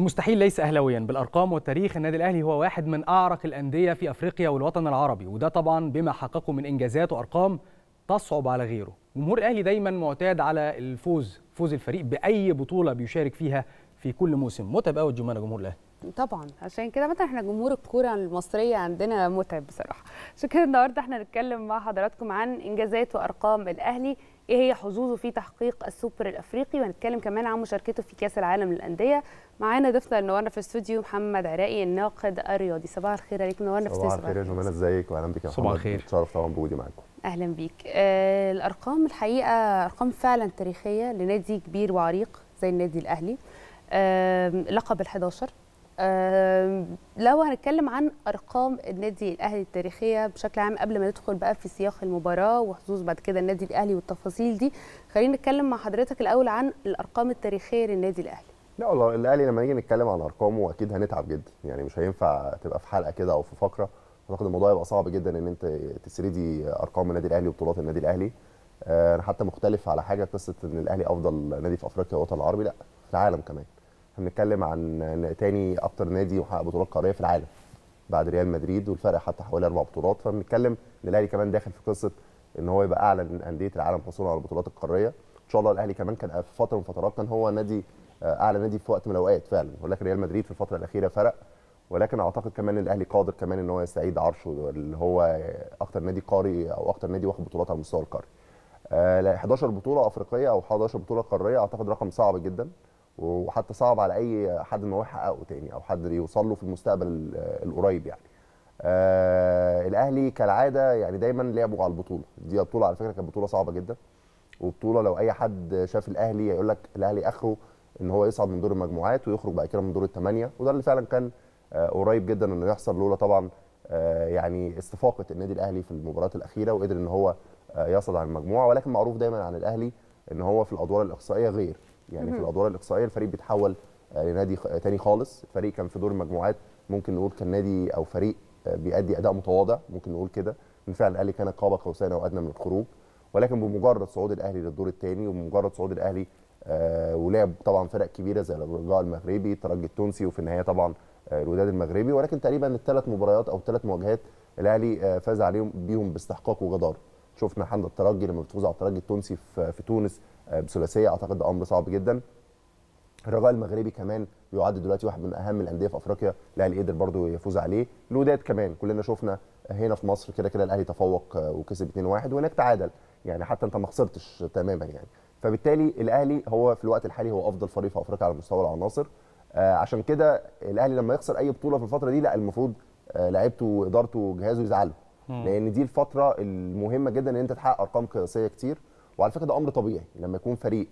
المستحيل ليس اهلاويا بالأرقام والتاريخ النادي الأهلي هو واحد من أعرق الأندية في أفريقيا والوطن العربي وده طبعا بما حققه من إنجازات وأرقام تصعب على غيره. جمهور الأهلي دايما معتاد على الفوز فوز الفريق بأي بطولة بيشارك فيها في كل موسم. متعب قوي الجمهور جمهور الأهلي. طبعا عشان كده مثلا إحنا جمهور الكورة المصرية عندنا متعب بصراحة. عشان كده النهارده إحنا هنتكلم مع حضراتكم عن إنجازات وأرقام الأهلي. إيه هي حظوظه في تحقيق السوبر الافريقي؟ وهنتكلم كمان عن مشاركته في كأس العالم للأندية. معانا ضيفنا اللي نورنا في الاستوديو محمد عراقي الناقد الرياضي. صباح الخير عليكم نورنا في صباح الخير يا جمانه ازيك؟ واهلا بك يا صباح الخير. اتشرف طبعا بوجودي معاكم. أهلا بيك. آه الأرقام الحقيقة أرقام فعلا تاريخية لنادي كبير وعريق زي النادي الأهلي. آه لقب ال11 آه لو هنتكلم عن أرقام النادي الأهلي التاريخية بشكل عام قبل ما ندخل بقى في سياق المباراة وحظوظ بعد كده النادي الأهلي والتفاصيل دي خلينا نتكلم مع حضرتك الأول عن الأرقام التاريخية للنادي الأهلي. لا والله الأهلي لما نيجي نتكلم عن أرقامه أكيد هنتعب جدا يعني مش هينفع تبقى في حلقة كده أو في فقرة. أعتقد الموضوع يبقى صعب جدا إن أنت تسردي أرقام النادي الأهلي وبطولات النادي الأهلي. أنا حتى مختلف على حاجة قصة إن الأهلي أفضل نادي في أفريقيا والوطن العربي لا في العالم كمان. بنتكلم عن تاني أكتر نادي محقق بطولات قارية في العالم بعد ريال مدريد والفرق حتى حوالي أربع بطولات. فبنتكلم إن الأهلي كمان داخل في قصة إن هو يبقى أعلى من أندية العالم حصولا على البطولات القارية. إن شاء الله الأهلي كمان كان في فترة من فترات كان هو نادي أعلى نادي في وقت من الأوقات فعلا ولكن ريال مدريد في الفترة الأخيرة فرق. ولكن أعتقد كمان إن الأهلي قادر كمان إن هو يستعيد عرشه اللي هو أكتر نادي قاري أو أكتر نادي واخد بطولات على المستوى القاري. آه 11 بطولة أفريقية أو 11 بطولة قارية أعتقد رقم صعب جدا. وحتى صعب على أي حد ان هو يحققه تاني أو حد يوصل له في المستقبل القريب يعني. آه الأهلي كالعادة يعني دايما لعبوا على البطولة، دي بطولة على فكرة كانت بطولة صعبة جدا. وبطولة لو أي حد شاف الأهلي يقول لك الأهلي آخره إن هو يصعد من دور المجموعات ويخرج بعد كده من دور الثمانيه وده اللي فعلا كان آه قريب جدا إنه يحصل. لولا طبعا آه يعني استفاقة النادي الأهلي في المباريات الأخيرة وقدر إن هو يصعد عن المجموعة. ولكن معروف دايما عن الأهلي إن هو في الأدوار الإقصائية غير. يعني في الأدوار الإقصائية الفريق بيتحول لنادي تاني خالص. الفريق كان في دور المجموعات. ممكن نقول كان نادي أو فريق بيأدي أداء متواضع. ممكن نقول كده. من فعلا الأهلي كان قاب قوسين أو أدنى من الخروج. ولكن بمجرد صعود الأهلي للدور الثاني وبمجرد صعود الأهلي آه ولعب طبعا فرق كبيرة زي الرجاء المغربي الترجي التونسي وفي النهاية طبعا آه الوداد المغربي. ولكن تقريبا الثلاث مباريات أو الثلاث مواجهات الأهلي آه فاز عليهم بيهم باستحقاق وجداره شفنا حمد الترجي لما بتفوز على الترجي التونسي في, في تونس. بثلاثية أعتقد ده أمر صعب جدا. الرجاء المغربي كمان يعد دلوقتي واحد من أهم الأندية في أفريقيا الأهلي قدر برضه يفوز عليه. الوداد كمان كلنا شفنا هنا في مصر كده كده الأهلي تفوق وكسب 2-1 وهناك تعادل. يعني حتى أنت ما خسرتش تماما يعني. فبالتالي الأهلي هو في الوقت الحالي هو أفضل فريق في أفريقيا على مستوى العناصر. آه عشان كده الأهلي لما يخسر أي بطولة في الفترة دي لا المفروض آه لعيبته وإدارته وجهازه يزعلوا. لأن دي الفترة المهمة جدا إن أنت تحقق أرقام قياسية كتير. وعلى فكرة ده أمر طبيعي لما يكون فريق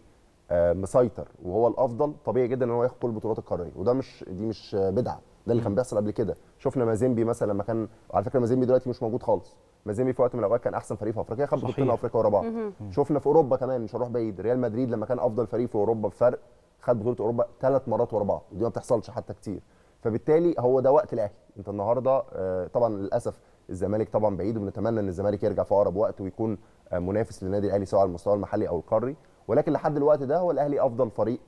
آه مسيطر وهو الأفضل طبيعي جدا إن هو ياخد كل البطولات القارية. وده مش دي مش بدعة ده اللي كان بيحصل قبل كده. شفنا مازيمبي مثلا لما كان على فكرة مازيمبي دلوقتي مش موجود خالص. مازيمبي في وقت من الأوقات كان أحسن فريق في أفريقيا خد بطولتين أفريقيا ورا بعض. شفنا في أوروبا كمان مش هنروح بعيد ريال مدريد لما كان أفضل فريق في أوروبا بفرق خد بطولة أوروبا ثلاث مرات ورا بعض. ودي ما بتحصلش حتى كتير. فبالتالي هو ده وقت الأهلي. أنت النهارده طبعا للأسف الزمالك طبعا بعيد وبنتمنى إن الزمالك يرجع في أقرب وقت ويكون منافس للنادي الأهلي سواء على المستوى المحلي أو القاري ولكن لحد الوقت ده هو الأهلي أفضل فريق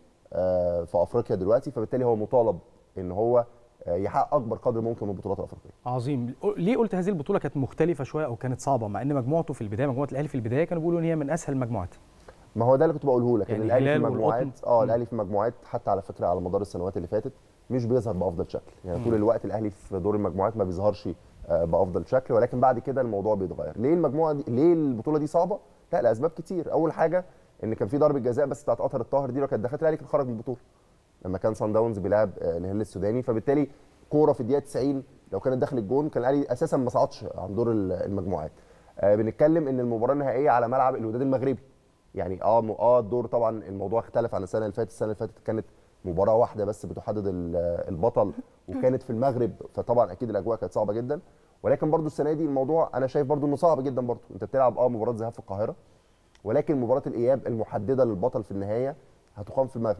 في أفريقيا دلوقتي فبالتالي هو مطالب إن هو يحقق أكبر قدر ممكن من البطولات الافريقيه. عظيم، ليه قلت هذه البطولة كانت مختلفة شوية أو كانت صعبة مع إن مجموعته في البداية مجموعة الأهلي في البداية كانوا بيقولوا إن هي من أسهل المجموعات. ما هو ده اللي كنت بقوله لك يعني الأهلي في مجموعات. آه الأهلي في مجموعات حتى على فكرة على مدار السنوات اللي فاتت مش بيظهر بأفضل شكل، يعني مم. طول الوقت الأهلي في دور المجموعات ما بيظهرش آه، بأفضل شكل ولكن بعد كده الموضوع بيتغير، ليه المجموعة دي ليه البطولة دي صعبة؟ لا لأسباب كتير، أول حاجة إن كان في ضربة جزاء بس بتاعت قطر الطاهر دي لو كانت دخلت الاهلي كان خرج من البطولة. لما كان سان داونز بيلعب آه، الهلال السوداني فبالتالي كورة في الدقيقة 90 لو كانت داخل الجون كان الأهلي أساسا ما صعدش عن دور ال- المجموعات. آه، بنتكلم إن المباراة النهائية على ملعب الوداد المغربي. يعني آه آه الدور طبعا الموضوع اختلف عن السنة اللي فاتت، السنة اللي فاتت كانت مباراة واحدة بس بتحدد ال- البطل وكانت في المغرب فطبعا أكيد الأجواء كانت صعبة جدا ولكن برضو السنة دي الموضوع أنا شايف برضو إنه صعب جدا برضو. أنت بتلعب آه مباراة ذهاب في القاهرة ولكن مباراة الإياب المحددة للبطل في النهاية هتقام في المغرب.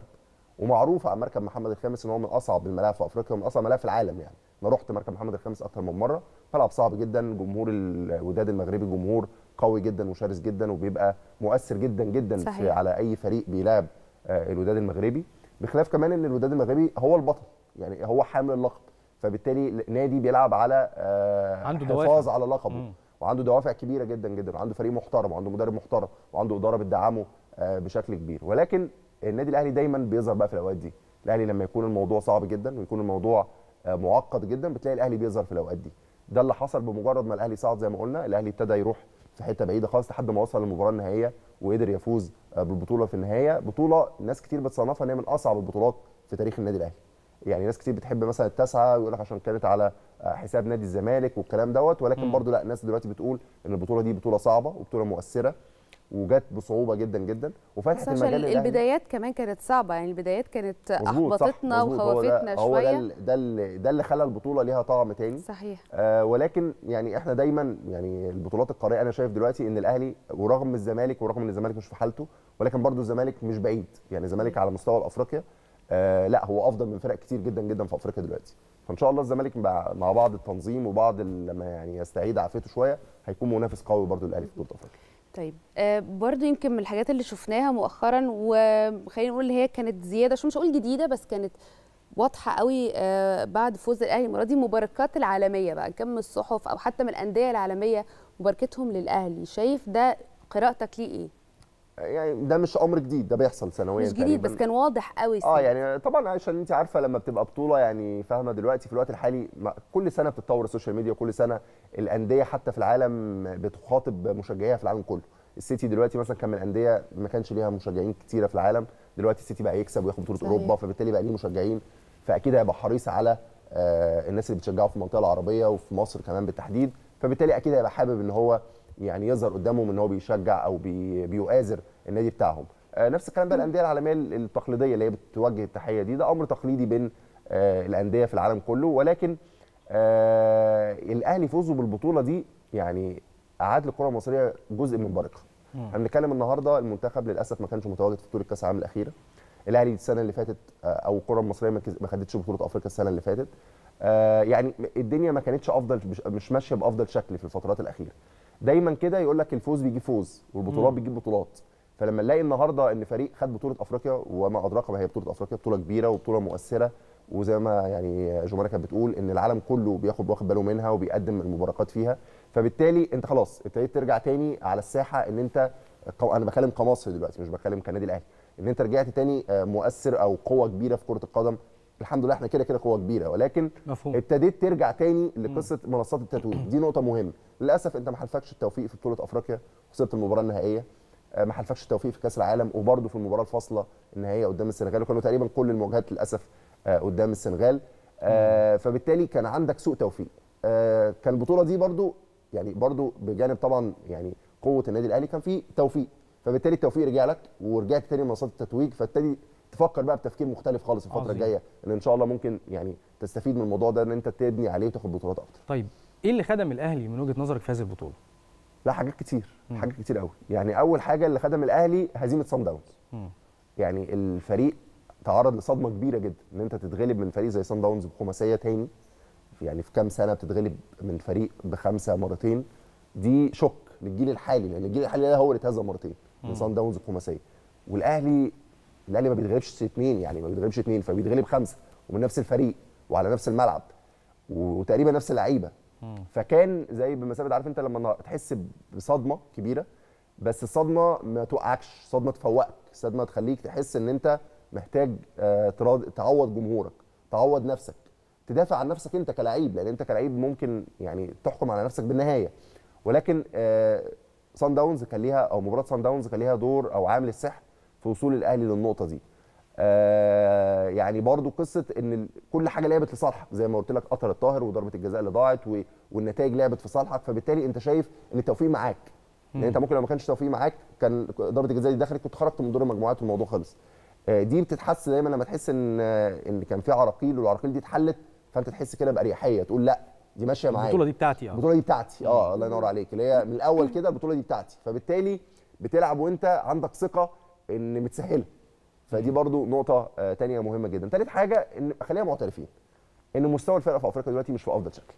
ومعروف عن مركب محمد الخامس إن هو من أصعب الملاعب في أفريقيا ومن أصعب الملاعب في العالم يعني. أنا رحت مركب محمد الخامس أكتر من مرة. ملعب صعب جدا. جمهور الوداد المغربي جمهور قوي جدا وشرس جدا وبيبقى مؤثر جدا جدا في صحيح. على أي فريق بيلعب آه، الوداد المغربي. بخلاف كمان إن الوداد المغربي هو البطل. يعني هو حامل اللقب. فبالتالي نادي بيلعب على آه، عنده حفاظ. على لقبه. مم. وعنده دوافع كبيرة جدا جدا. وعنده فريق محترم وعنده مدرب محترم وعنده إدارة بتدعمه آه، بشكل كبير. ولكن النادي الأهلي دايما بيظهر بقى في الأوقات دي. الأهلي لما يكون الموضوع صعب جدا ويكون الموضوع آه، معقد جدا بتلاقي الأهلي بيظهر في الأوقات دي. ده اللي حصل بمجرد ما الأهلي صعد زي ما قلنا. الأهلي ابتدى يروح في حتة بعيدة خالص لحد ما وصل للمباراة النهائية وقدر يفوز بالبطولة في النهاية. بطولة ناس كتير بتصنفها إن هي من أصعب البطولات في تاريخ النادي الأهلي. يعني ناس كتير بتحب مثلا التاسعه ويقول لك عشان كانت على آه، حساب نادي الزمالك والكلام دوت ولكن. برضو لا الناس دلوقتي بتقول إن البطولة دي بطولة صعبة وبطولة مؤثرة وجت بصعوبة جدا جدا وفتحت عشان المجال للأهلي. البدايات كمان كانت صعبة يعني البدايات كانت أحبطتنا. هو وخوفتنا هو ده شوية ال- ده اللي ده اللي خلى البطولة ليها طعم تاني صحيح آه ولكن يعني إحنا دايما يعني البطولات القارية أنا شايف دلوقتي إن الأهلي ورغم الزمالك ورغم إن الزمالك مش في حالته ولكن برضو الزمالك مش بعيد يعني الزمالك على مستوى الأفريقيا آه لا هو أفضل من فرق كتير جدا جدا في أفريقيا دلوقتي. فإن شاء الله الزمالك مع بعض التنظيم وبعض لما يعني يستعيد عافيته شوية هيكون منافس قوي برضو للأهلي في بطولة أفريقيا. طيب آه برضو يمكن من الحاجات اللي شفناها مؤخرا وخلينا نقول هي كانت زيادة مش هقول جديدة بس كانت واضحة قوي آه بعد فوز الأهلي المرة دي المباركات العالمية بقى كم الصحف أو حتى من الأندية العالمية مباركتهم للأهلي. شايف ده قراءتك ليه إيه؟ يعني ده مش أمر جديد ده بيحصل سنويا مش جديد. بس كان واضح قوي آه السنة. يعني طبعا عشان أنت عارفة لما بتبقى بطولة يعني فاهمة دلوقتي في الوقت الحالي كل سنة بتتطور ال social media وكل سنة الأندية حتى في العالم بتخاطب مشجعيها في العالم كله السيتي دلوقتي مثلا كان من الأندية ما كانش ليها مشجعين كتيرة في العالم دلوقتي السيتي بقى يكسب وياخد بطولة. أوروبا فبالتالي بقى ليه مشجعين فأكيد هيبقى حريص على آه الناس اللي بتشجعه في المنطقة العربية وفي مصر كمان بالتحديد فبالتالي أكيد هيبقى حابب إن هو يعني يظهر قدامهم إن هو بيشجع أو بي بيؤازر النادي بتاعهم. آه نفس الكلام بقى الأندية العالمية التقليدية اللي هي بتوجه التحية دي ده أمر تقليدي بين آه الأندية في العالم كله. ولكن آه الأهلي فوزه بالبطولة دي يعني أعاد للكرة المصرية جزء من بركه إحنا بنتكلم النهارده المنتخب للأسف ما كانش متواجد في بطولة كأس العالم الأخيرة. الأهلي السنة اللي فاتت أو الكرة المصرية ما خدتش بطولة أفريقيا السنة اللي فاتت. يعني الدنيا ما كانتش أفضل مش ماشية بأفضل شكل في الفترات الأخيرة. دايما كده يقول لك الفوز بيجيب فوز والبطولات. بتجيب بطولات. فلما نلاقي النهارده إن فريق خد بطولة أفريقيا وما أدراك ما هي بطولة أفريقيا بطولة كبيرة وبطولة مؤثرة وزي ما يعني جمانه كانت بتقول إن العالم كله بياخد واخد باله منها وبيقدم المباركات فيها. فبالتالي أنت خلاص ابتديت ترجع تاني على الساحة إن أنت أنا بكلم كمصر دلوقتي مش بتكلم كنادي الأهلي. إن أنت رجعت تاني آه، مؤثر أو قوة كبيرة في كرة القدم الحمد لله إحنا كده كده قوة كبيرة ولكن مفهوم. ابتديت ترجع تاني لقصة منصات التتويج. دي نقطة مهمة. للأسف أنت ما حالفكش التوفيق في بطولة أفريقيا وصلت المباراة النهائية. آه، ما حالفكش التوفيق في كأس العالم وبرده في المباراة الفاصلة النهائية قدام السنغال وكانوا تقريبا كل المواجهات للأسف آه، قدام السنغال. آه، فبالتالي كان عندك سوء توفيق. كان البطولة دي برده يعني برده بجانب طبعا يعني قوة النادي الأهلي كان في توفيق. فبالتالي التوفيق رجع لك ورجعت تاني لمنصات التتويج فابتدي تفكر بقى بتفكير مختلف خالص الفترة. الجاية إن إن شاء الله ممكن يعني تستفيد من الموضوع ده إن أنت تبني عليه وتاخد بطولات أكتر طيب إيه اللي خدم الأهلي من وجهة نظرك في هذه البطولة لا حاجات كتير مم. حاجات كتير قوي يعني أول حاجة اللي خدم الأهلي هزيمة صن داونز. يعني الفريق تعرض لصدمة كبيرة جدا إن أنت تتغلب من فريق زي صن داونز بخماسية تاني يعني في كام سنة بتتغلب من فريق بخمسة مرتين دي شوك للجيل الحالي لأن الجيل الحالي ده هو اللي اتهزم مرتين من. صن داونز بخماسية والأهلي الأهلي ما بيتغلبش اثنين يعني ما بيتغلبش اثنين فبيتغلب خمسة ومن نفس الفريق وعلى نفس الملعب وتقريبا نفس اللعيبة. فكان زي بمثابة عارف انت لما تحس بصدمة كبيرة بس الصدمة ما توقعكش صدمة تفوقك صدمة تخليك تحس إن أنت محتاج آه، تعوض جمهورك تعوض نفسك تدافع عن نفسك أنت كلاعب لأن أنت كلاعب ممكن يعني تحكم على نفسك بالنهاية ولكن صن داونز كان ليها أو مباراة صن داونز كان ليها دور أو عامل السحر في وصول الأهلي للنقطة دي. آه، يعني برضو قصة إن كل حاجة لعبت لصالحك. زي ما قلت لك قطر الطاهر وضربة الجزاء اللي ضاعت والنتائج لعبت في صالحك. فبالتالي أنت شايف إن التوفيق معاك. لأن أنت ممكن لو ما كانش توفيق معاك كان ضربة الجزاء دي دخلت كنت خرجت من دور المجموعات والموضوع خلص. آه، دي بتتحس دايما لما تحس إن إن كان في عراقيل والعراقيل دي اتحلت فأنت تحس كده بأريحية. تقول لأ دي ماشية معايا. البطولة دي بتاعتي آه. البطولة دي بتاعتي. آه الله ينور عليك. اللي هي من الأول كده البطولة دي بتاعتي. فبالتالي بتلعب وأنت عندك ثقة إن متسهله فدي برضو نقطة آه تانية مهمة جدا. تالت حاجة إن خلينا معترفين إن مستوى الفرق في أفريقيا دلوقتي مش في أفضل شكل.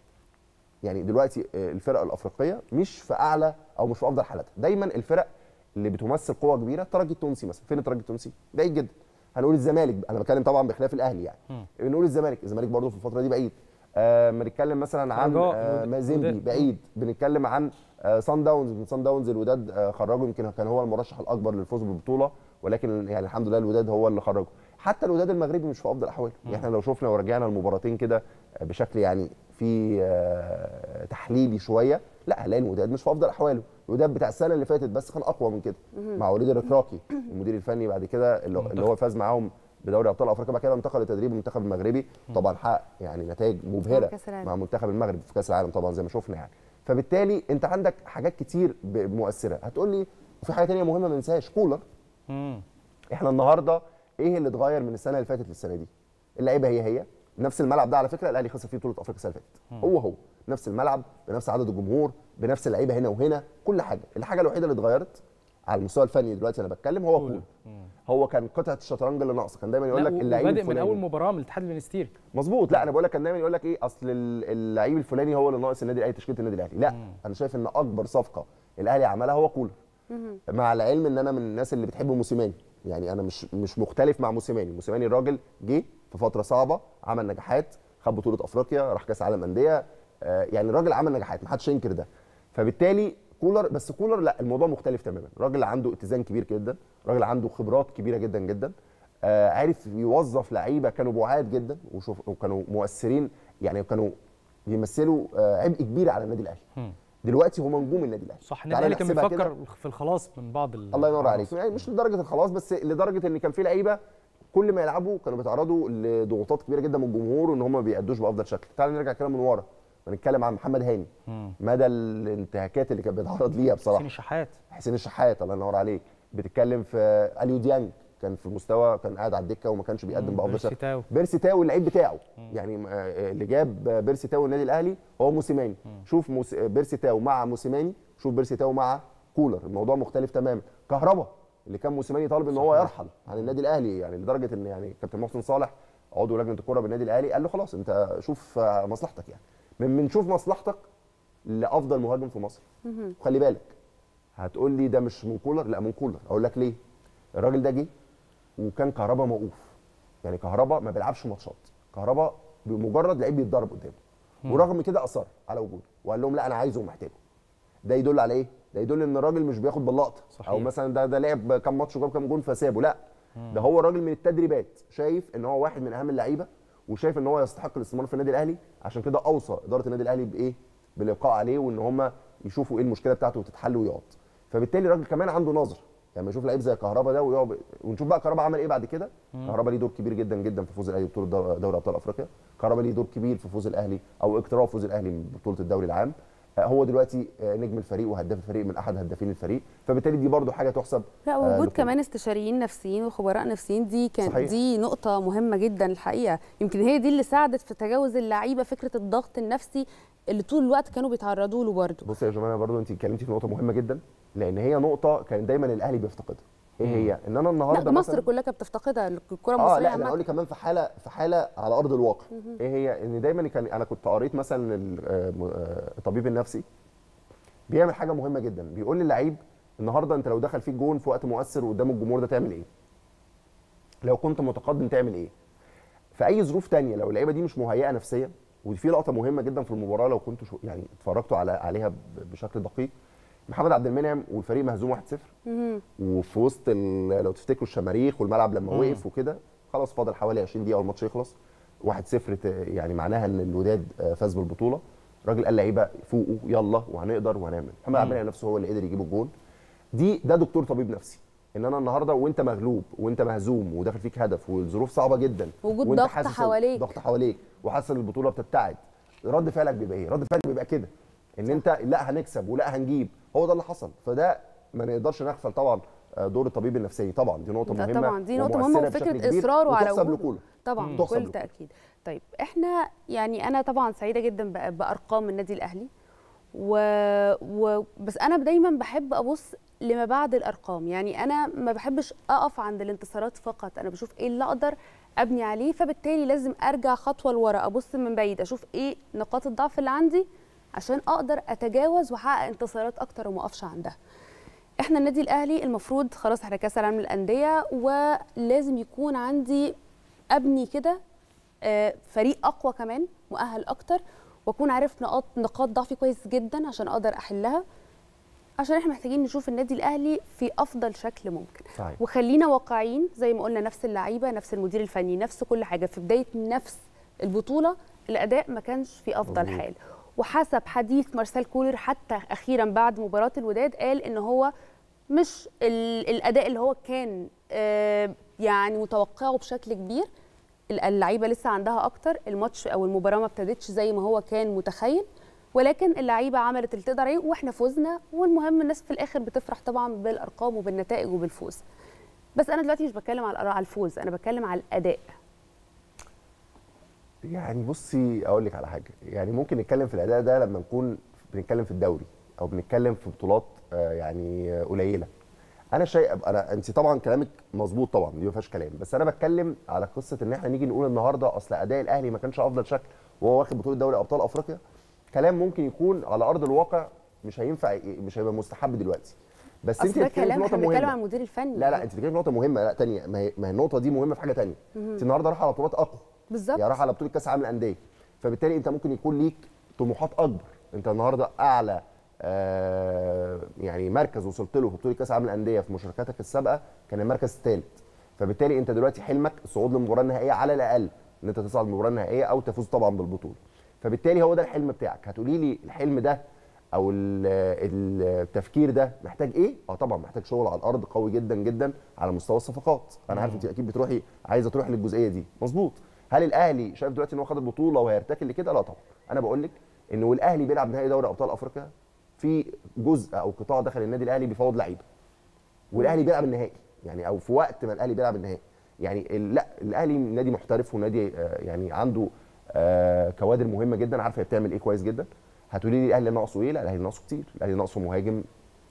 يعني دلوقتي آه، الفرق الأفريقية مش في أعلى أو مش في أفضل حالاتها. دايما الفرق اللي بتمثل قوة كبيرة الترجي التونسي مثلا. فين الترجي التونسي؟ بعيد جدا. هنقول الزمالك أنا بتكلم طبعا بخلاف الأهلي يعني. بنقول الزمالك الزمالك برضه في الفترة دي بعيد. آه بنتكلم مثلا عن آه ود- مازيمبي. بعيد. بنتكلم عن آه سان داونز من سان داونز الوداد آه خرجه يمكن كان هو المرشح الأكبر للفوز بالبطولة ولكن يعني الحمد لله الوداد هو اللي خرجه. حتى الوداد المغربي مش في أفضل أحواله. يعني إحنا لو شفنا ورجعنا المباراتين كده آه، بشكل يعني في آه تحليلي شوية لا هنلاقي الوداد مش في أفضل أحواله. الوداد بتاع السنة اللي فاتت بس كان أقوى من كده. مع وليد الركراكي المدير الفني بعد كده اللي اللي هو فاز معاهم بدوري أبطال أفريقيا بعد كده انتقل لتدريب المنتخب المغربي. طبعا حقق يعني نتائج مبهرة. مع منتخب المغرب في كأس العالم طبعا زي ما شفنا يعني. فبالتالي انت عندك حاجات كتير مؤثرة. هتقول لي وفي حاجة تانية مهمة ما ننساهاش كولر. مم. إحنا النهارده إيه اللي اتغير من السنة اللي فاتت للسنة دي؟ اللعيبة هي هي. نفس الملعب ده على فكرة الأهلي خسر فيه بطولة أفريقيا السنة اللي فاتت. هو هو. نفس الملعب بنفس عدد الجمهور بنفس اللعيبة هنا وهنا كل حاجة. الحاجة الوحيدة اللي اتغيرت على المستوى الفني دلوقتي أنا بتكلم هو كولر هو كان قطعة الشطرنج اللي ناقصة. كان دايما يقول لك اللعيب وبادئ من. أول مباراة من الاتحاد المنستيري مظبوط. لا أنا بقول لك كان دايما يقول لك إيه أصل ال- اللعيب الفلاني هو اللي ناقص النادي الأهلي تشكيلة النادي الأهلي. لا أنا شايف إن أكبر صفقة الأهلي عملها هو كولر مع العلم إن أنا من الناس اللي بتحب موسيماني. يعني أنا مش مش مختلف مع موسيماني. موسيماني الراجل جه في فترة صعبة عمل نجاحات خد بطولة أفريقيا راح كأس عالم أندية. آه، يعني الراجل عمل نجاحات ما حدش ينكر ده. فبالتالي كولر بس كولر لا الموضوع مختلف تماما. راجل عنده اتزان كبير جدا راجل عنده خبرات كبيرة جدا جدا آه، عارف يوظف لعيبة كانوا بعاد جدا وشوف وكانوا مؤثرين يعني كانوا بيمثلوا آه، عبء كبير على النادي الأهلي. دلوقتي هم نجوم النادي الأهلي. صح النادي الأهلي كان. بيفكر في الخلاص من بعض ال- الله ينور. عليك. يعني مش لدرجة الخلاص بس لدرجة إن كان في لعيبة كل ما يلعبوا كانوا بيتعرضوا لضغوطات كبيرة جدا من الجمهور وإن هم ما بيأدوش بأفضل شكل. تعال نرجع كده من ورا. ونتكلم عن محمد هاني. مدى الانتهاكات اللي كان بيتعرض ليها بصراحة. حسين الشحات. حسين الشحات الله ينور عليك. بتتكلم في أليو ديانج كان في مستوى كان قاعد على الدكة وما كانش بيقدم مم، بأفضل بيرسي تاو. بيرسي تاو اللعيب بتاعه. يعني آه، اللي جاب بيرسي تاو النادي الأهلي هو موسيماني. شوف موس... بيرسي تاو مع موسيماني شوف بيرسي تاو مع كولر. الموضوع مختلف تماما. كهربا اللي كان موسيماني طالب إن هو يرحل عن النادي الأهلي يعني لدرجة إن يعني كابتن محسن صالح عضو لجنة الكره بالنادي الأهلي قال له خلاص أنت شوف آه، مصلحتك يعني. من من شوف مصلحتك لأفضل مهاجم في مصر. وخلي بالك. هتقول لي ده مش من كولر؟ لا من كولر. أقول لك ليه؟ الراجل ده جه وكان كهربا موقوف. يعني كهربا ما بيلعبش ماتشات. كهربا بمجرد لعيب بيتضرب قدامه. ورغم كده أصر على وجوده. وقال لهم لا أنا عايزه ومحتاجه. ده يدل على إيه؟ ده يدل إن الراجل مش بياخد باللقطة. صحيح. أو مثلا ده ده لعب كام ماتش وجاب كام جون فسابه. لا. ده هو الراجل من التدريبات شايف إن هو واحد من أهم اللعيبة. وشايف إن هو يستحق الاستمرار في النادي الأهلي عشان كده أوصى إدارة النادي الأهلي بإيه؟ بالابقاء عليه وإن هم يشوفوا إيه المشكلة بتاعته وتتحل ويقعد. فبالتالي الراجل كمان عنده نظر. يعني يشوف لعيب زي كهربا ده ويقعد ونشوف بقى كهربا عمل إيه بعد كده. كهربا ليه دور كبير جدا جدا في فوز الأهلي ببطوله دو- دوري أبطال أفريقيا. كهربا ليه دور كبير في فوز الأهلي أو اقتراب فوز الأهلي من بطولة الدوري العام. هو دلوقتي آه، نجم الفريق وهداف الفريق من أحد هدافين الفريق فبالتالي دي برضو حاجة تحسب لا آه، وجود. كمان استشاريين نفسيين وخبراء نفسيين دي كان صحيح. دي نقطة مهمة جدا الحقيقة يمكن هي دي اللي ساعدت في تجاوز اللعيبة فكرة الضغط النفسي اللي طول الوقت كانوا بيتعرضوا له برضه بص يا جماعة برضو انت اتكلمتي في نقطة مهمة جدا لأن هي نقطة كان دايما الأهلي بيفتقدها إيه هي؟ إن أنا النهارده لا مصر كلها كانت بتفتقدها الكرة آه المصرية لا أنا. أقول لك كمان في حالة في حالة على أرض الواقع. إيه هي؟ إن دايما كان أنا كنت قريت مثلا ال- آه، آه، الطبيب النفسي بيعمل حاجة مهمة جدا. بيقول للعيب النهارده أنت لو دخل فيك جون في وقت مؤثر قدام الجمهور ده تعمل إيه؟ لو كنت متقدم تعمل إيه؟ في اي ظروف تانية لو اللعيبة دي مش مهيئة نفسيا ودي في لقطة مهمة جدا في المباراة لو كنتوا يعني اتفرجتوا على عليها بشكل دقيق محمد عبد المنعم والفريق مهزوم 1-0 وفي وسط لو تفتكروا الشماريخ والملعب لما وقف وكده خلاص فاضل حوالي 20 دقيقة والماتش يخلص. 1-0 ت- يعني معناها إن الوداد آه، فاز بالبطولة. الراجل قال لعيبة فوقوا يلا وهنقدر وهنعمل. محمد عبد المنعم نفسه هو اللي قدر يجيب الجون. دي ده دكتور طبيب نفسي. إن أنا النهارده وأنت مغلوب وأنت مهزوم وداخل فيك هدف والظروف صعبة جدا وجود وأنت ضغط حواليك. ضغط حواليك وحاسس إن البطولة بتبتعد. رد فعلك بيبقى إيه؟ رد فعلك بيبقى كده. إن أنت لأ هنكسب ولأ هنجيب. هو ده اللي حصل. فده ما نقدرش نغفل طبعا آه، دور الطبيب النفسي. طبعا دي نقطة مهمة طبعا دي بشكل وفكرة كبير إصراره على وجوده. طبعا بكل. تأكيد. طيب إحنا يعني أنا طبعا سعيدة جدا بأرقام النادي الأهلي. و... و... بس أنا دايما بحب أبص لما بعد الأرقام. يعني أنا ما بحبش أقف عند الانتصارات فقط. أنا بشوف إيه اللي أقدر أبني عليه فبالتالي لازم أرجع خطوة لورا أبص من بعيد أشوف إيه نقاط الضعف اللي عندي عشان أقدر أتجاوز وأحقق انتصارات أكتر وما أقفش عندها إحنا النادي الأهلي المفروض خلاص إحنا كأس العالم للأندية ولازم يكون عندي أبني كده آه، فريق أقوى كمان مؤهل أكتر وأكون عارف نقاط نقاط ضعفي كويس جدا عشان أقدر أحلها عشان إحنا محتاجين نشوف النادي الأهلي في أفضل شكل ممكن. صحيح وخلينا واقعيين زي ما قلنا نفس اللعيبة نفس المدير الفني نفس كل حاجة. في بداية نفس البطولة الأداء ما كانش في أفضل. حال. وحسب حديث مارسيل كولر حتى أخيرا بعد مباراة الوداد قال إن هو مش ال- الأداء اللي هو كان آه، يعني متوقعه بشكل كبير ال- اللعيبة لسه عندها أكتر الماتش أو المباراة ما ابتدتش زي ما هو كان متخيل ولكن اللعيبة عملت اللي تقدر عليه وإحنا فزنا والمهم الناس في الآخر بتفرح طبعا بالأرقام وبالنتائج وبالفوز. بس أنا دلوقتي مش بتكلم على الفوز أنا بتكلم على الأداء. يعني بصي أقول لك على حاجة. يعني ممكن نتكلم في الأداء ده لما نكون بنتكلم في الدوري أو بنتكلم في بطولات آه، يعني قليلة. أنا شايف أنا انت طبعا كلامك مظبوط طبعا دي ما فيهاش كلام. بس أنا بتكلم على قصة إن إحنا نيجي نقول النهارده أصل أداء الأهلي ما كانش أفضل شكل وهو واخد بطولة دوري أبطال أفريقيا. كلام ممكن يكون على أرض الواقع مش هينفع مش هيبقى مستحب دلوقتي. بس أصل ده بتتكلمي في نقطة مهمة. على المدير الفني. لا لا انت بتتكلمي في نقطة مهمة. لا تانية. ما هي النقطة دي مهمة في حاجة تانية. انت النهارده رايحة على بطولات أقوى. بالظبط. يعني رايح على بطولة كأس العالم للأندية. فبالتالي أنت ممكن يكون ليك طموحات أكبر. أنت النهارده أعلى آه يعني مركز وصلت له في بطولة كأس العالم للأندية في مشاركاتك السابقة كان المركز الثالث. فبالتالي أنت دلوقتي حلمك الصعود للمباراه النهائيه على الأقل إن أنت تصعد للمباراه النهائيه أو تفوز طبعا بالبطولة. فبالتالي هو ده الحلم بتاعك. هتقولي لي الحلم ده أو ال- التفكير ده محتاج إيه؟ آه طبعا محتاج شغل على الأرض قوي جدا جدا على مستوى الصفقات. أنا عارف أنت أكيد بتروحي عايزة تروحي للجزئية دي. مظبوط. هل الأهلي شايف دلوقتي إن هو خد البطولة وهيرتكل لكده؟ لا طبعا. أنا بقول لك إن والاهلي بيلعب نهائي دوري أبطال أفريقيا في جزء أو قطاع داخل النادي الأهلي بيفاوض لعيبة. والأهلي بيلعب النهائي. يعني أو في وقت ما الأهلي بيلعب النهائي. يعني لا الأهلي نادي محترف ونادي آه، يعني عنده آه، كوادر مهمة جدا عارفة بتعمل إيه كويس جدا. هتقولي لي الأهلي ناقصه إيه؟ لا الأهلي ناقصه كتير. الأهلي ناقصه مهاجم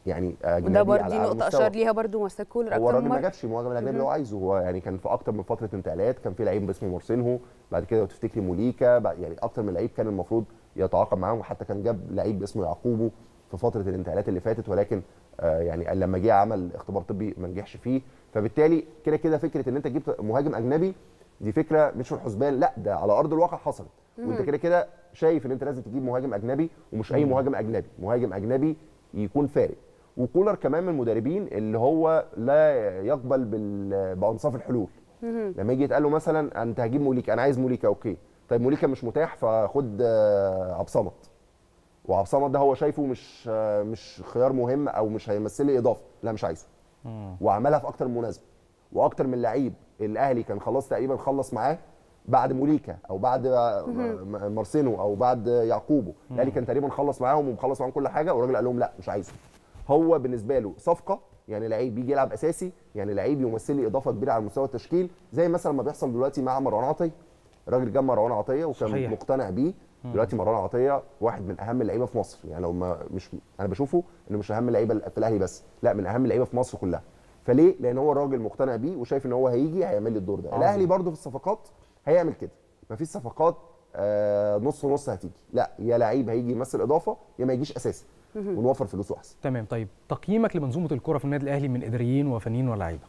يعني أجنبي وده برضه نقطة. أشار ليها برضه مارسيل كولر. هو الراجل ما جابش المهاجم الأجنبي اللي هو عايزه. هو يعني كان في أكتر من فترة انتقالات كان في لعيب اسمه مارسينهو بعد كده لو تفتكري موليكا يعني أكتر من لعيب كان المفروض يتعاقد معاهم وحتى كان جاب لعيب اسمه يعقوبو في فترة الانتقالات اللي فاتت ولكن آه يعني لما جه عمل اختبار طبي ما نجحش فيه. فبالتالي كده كده فكرة إن أنت جبت مهاجم أجنبي دي فكرة مش في الحسبان لأ ده على أرض الواقع حصلت. وأنت كده كده شايف إن أنت لازم تجيب مهاجم أجنبي ومش أي مهاجم أجنبي. مهاجم أجنبي يكون فارق. وكولر كمان من المدربين اللي هو لا يقبل بأنصاف الحلول. لما يجي يتقال له مثلا أنت هجيب موليكا أنا عايز موليكا okay. طيب موليكا مش متاح فخد آه، عبد صمد وعبد صمد ده هو شايفه مش آه، مش خيار مهم أو مش هيمثل لي إضافة. لا مش عايزه. وعملها في أكتر من مناسبة. وأكتر من لعيب. الأهلي كان خلاص تقريبا خلص معاه بعد موليكا أو بعد آه، مارسينو أو بعد يعقوبو. الأهلي كان تقريبا خلص معاهم ومخلص معاهم كل حاجة والراجل قال لهم لا مش عايزه. هو بالنسبة له صفقة يعني لعيب بيجي يلعب أساسي يعني لعيب يمثل لي إضافة كبيرة على مستوى التشكيل زي مثلا ما بيحصل دلوقتي مع مروان عطية. الراجل جاب مروان عطية وكان صحيح. مقتنع بيه. دلوقتي مروان عطية واحد من أهم اللعيبة في مصر. يعني لو ما مش أنا بشوفه إنه مش أهم اللعيبه في الأهلي بس لا من أهم اللعيبة في مصر كلها. فليه؟ لأن هو الراجل مقتنع بيه وشايف إن هو هيجي هيعمل لي الدور ده. عظيم. الأهلي برده في الصفقات هيعمل كده. مفيش صفقات آه نص نص هتيجي. لا يا لعيب هيجي يمثل إضافة يا ما يجيش أساسي. ونوفر فلوسه أحسن. تمام طيب. تقييمك لمنظومة الكرة في النادي الأهلي من اداريين وفنيين ولاعيبة؟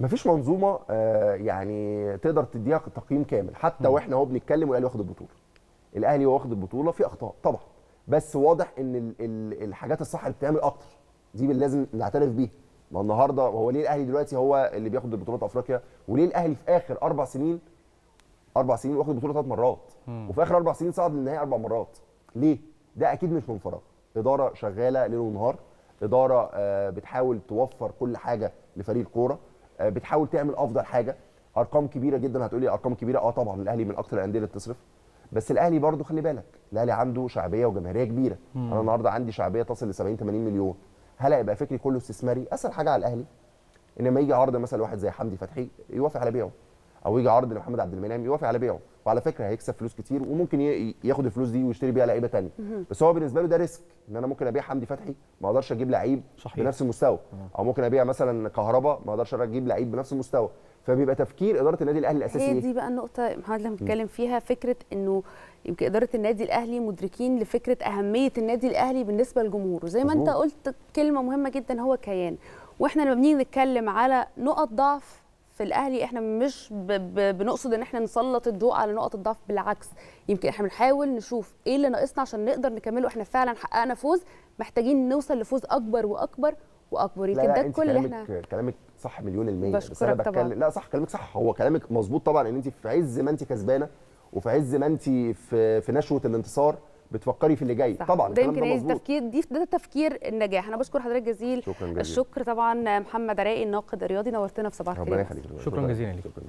مفيش منظومة آه يعني تقدر تديها تقييم كامل حتى وإحنا أهو بنتكلم والأهلي واخد البطولة. الأهلي واخد البطولة في أخطاء طبعا. بس واضح إن ال ال الحاجات الصح اللي بتتعمل أكتر دي اللي لازم نعترف بيها. ما النهارده هو ليه الأهلي دلوقتي هو اللي بياخد بطولات أفريقيا وليه الأهلي في آخر أربع سنين أربع سنين واخد البطولة ثلاث مرات؟ وفي آخر أربع سنين صعد للنهائي أربع مرات. ليه؟ ده أكيد مش من فراغ. إدارة شغالة ليل ونهار إدارة آه، بتحاول توفر كل حاجة لفريق الكورة آه، بتحاول تعمل أفضل حاجة. أرقام كبيرة جدا هتقولي أرقام كبيرة. آه طبعا الأهلي من أكتر الأندية اللي بتصرف. بس الأهلي برضو خلي بالك الأهلي عنده شعبية وجماهيرية كبيرة. أنا النهارده عندي شعبية تصل ل 70 80 مليون. هل هيبقى فكري كله استثماري؟ أسهل حاجة على الأهلي. ان لما يجي عرض مثلا واحد زي حمدي فتحي يوافق على بيعه. أو يجي عرض لمحمد عبد المنعم يوافق على بيعه. وعلى فكرة هيكسب فلوس كتير وممكن ياخد الفلوس دي ويشتري بيها لعيبة تانية. بس هو بالنسبة له ده ريسك إن أنا ممكن أبيع حمدي فتحي ما أقدرش أجيب لعيب صحيح. بنفس المستوى. أو ممكن أبيع مثلا كهربا ما أقدرش أجيب لعيب بنفس المستوى. فبيبقى تفكير إدارة النادي الأهلي الأساسي هي إيه؟ دي بقى النقطة محمد لما بنتكلم فيها فكرة إنه يمكن إدارة النادي الأهلي مدركين لفكرة أهمية النادي الأهلي بالنسبة لجمهوره، زي ما أنت مظبوط. قلت كلمة مهمة جدا هو كيان، وإحنا لما بنيجي نتكلم على نقط ضعف في الأهلي إحنا مش بنقصد إن إحنا نسلط الضوء على نقط الضعف بالعكس، يمكن إحنا بنحاول نشوف إيه اللي ناقصنا عشان نقدر نكمله، إحنا فعلا حققنا فوز، محتاجين نوصل لفوز أكبر وأكبر وأكبر، لا يمكن ده كل اللي إحنا كلامك صح مليون المية. بس أنا بشكرك طبعاً. بتكلم لا صح كلامك صح. هو كلامك مظبوط طبعا إن أنت في عز ما أنت كسبانة وفي عز ما أنت في في نشوة الانتصار. بتفكري في اللي جاي. صح. طبعا ده يمكن التفكير دي ده تفكير النجاح. أنا بشكر حضرتك جزيل. شكرا جزيلا. الشكر طبعا محمد عراقي الناقد الرياضي نورتنا في صباح الخير. شكراً جزيلاً ليك. شكرا جزيلا.